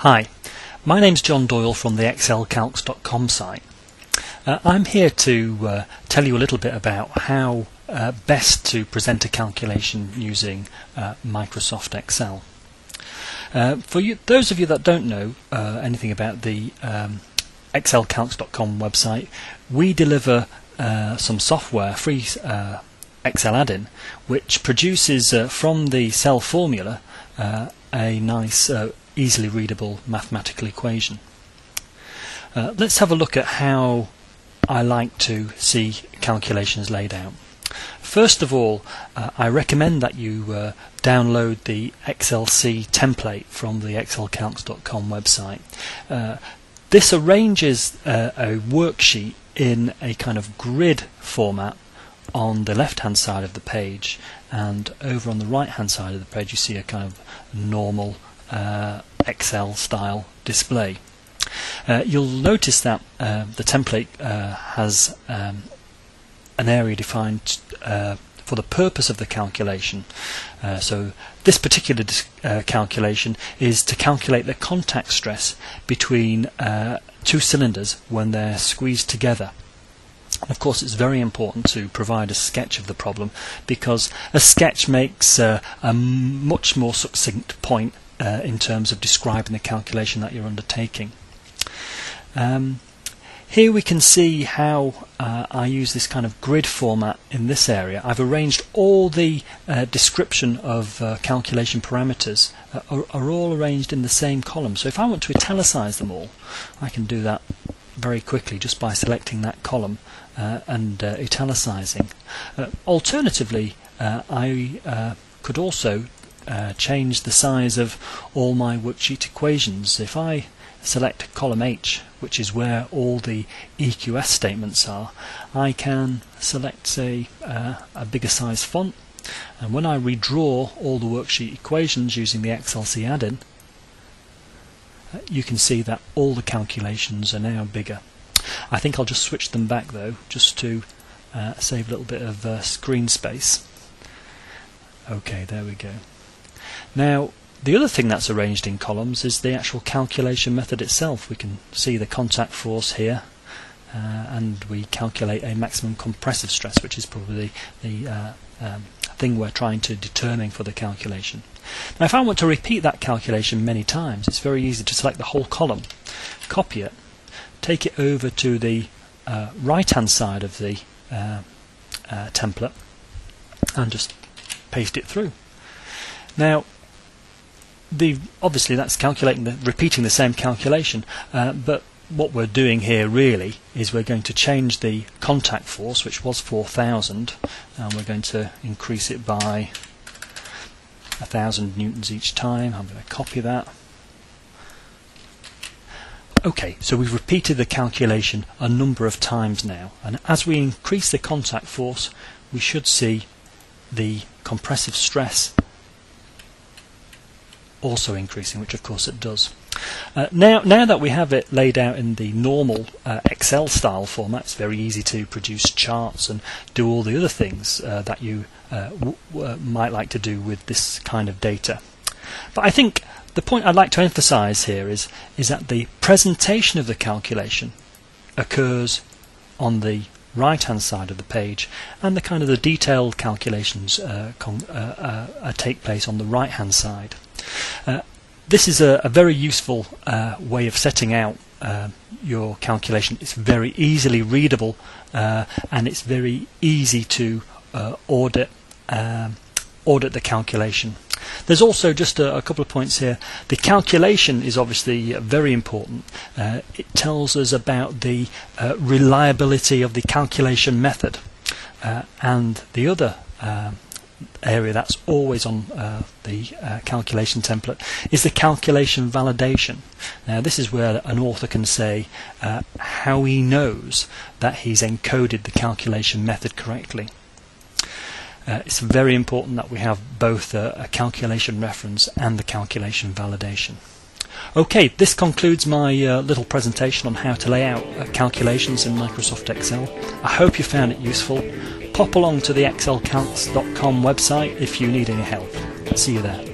Hi, my name's John Doyle from the excelcalcs.com site. Uh, I'm here to uh, tell you a little bit about how uh, best to present a calculation using uh, Microsoft Excel. Uh, for you, those of you that don't know uh, anything about the um, excelcalcs.com website, we deliver some software, free Excel add-in, which produces from the cell formula a nice easily readable mathematical equation. Uh, let's have a look at how I like to see calculations laid out. First of all, uh, I recommend that you uh, download the XLC template from the excelcalcs.com website. Uh, this arranges uh, a worksheet in a kind of grid format on the left hand side of the page and over on the right hand side of the page you see a kind of normal uh, Excel style display. Uh, you'll notice that uh, the template uh, has um, an area defined uh, for the purpose of the calculation. Uh, so this particular calculation is to calculate the contact stress between two cylinders when they're squeezed together. Of course, it's very important to provide a sketch of the problem because a sketch makes uh, a much more succinct point uh, in terms of describing the calculation that you're undertaking. Um, here we can see how uh, I use this kind of grid format in this area. I've arranged all the uh, description of uh, calculation parameters uh, are, are, all arranged in the same column. So if I want to italicize them all, I can do that very quickly just by selecting that column uh, and uh, italicizing. alternatively, I could also uh, change the size of all my worksheet equations. If I select column H, which is where all the EQS statements are, I can select, say, uh, a bigger size font. And when I redraw all the worksheet equations using the XLC add-in, you can see that all the calculations are now bigger. I think I'll just switch them back though, just to uh, save a little bit of uh, screen space. Okay, there we go. Now, the other thing that's arranged in columns is the actual calculation method itself. We can see the contact force here, uh, and we calculate a maximum compressive stress, which is probably the uh, um, thing we're trying to determine for the calculation. Now, if I want to repeat that calculation many times, it's very easy to select the whole column, copy it, take it over to the uh, right-hand side of the uh, uh, template, and just paste it through. Now, the obviously that's calculating the repeating the same calculation, uh, but what we're doing here really is we're going to change the contact force, which was 4,000, and we're going to increase it by 1,000 newtons each time. I'm going to copy that. Okay, so we've repeated the calculation a number of times now, and as we increase the contact force, we should see the compressive stress also increasing, which of course it does. Uh, now, now that we have it laid out in the normal uh, Excel style format, it's very easy to produce charts and do all the other things uh, that you uh, might like to do with this kind of data. But I think the point I'd like to emphasize here is, is that the presentation of the calculation occurs on the right hand side of the page and the kind of the detailed calculations uh, take place on the right hand side. Uh, this is a, a very useful uh, way of setting out uh, your calculation. It's very easily readable uh, and it's very easy to uh, audit um, audit the calculation. There's also just a, a, couple of points here. The calculation is obviously very important. Uh, it tells us about the reliability of the calculation method. and the other um, area that's always on uh, the uh, calculation template is the calculation validation. Now this is where an author can say uh, how he knows that he's encoded the calculation method correctly. Uh, it's very important that we have both a, a calculation reference and the calculation validation. Okay, this concludes my uh, little presentation on how to lay out uh, calculations in Microsoft Excel. I hope you found it useful pop along to the excelcalcs.com website if you need any help. See you there.